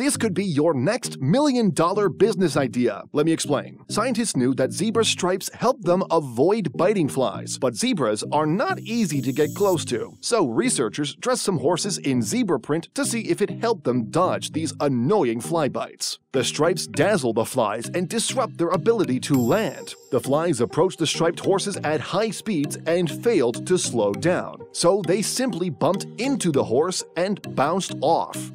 This could be your next million dollar business idea. Let me explain. Scientists knew that zebra stripes help them avoid biting flies, but zebras are not easy to get close to. So researchers dressed some horses in zebra print to see if it helped them dodge these annoying fly bites. The stripes dazzle the flies and disrupt their ability to land. The flies approached the striped horses at high speeds and failed to slow down, so they simply bumped into the horse and bounced off.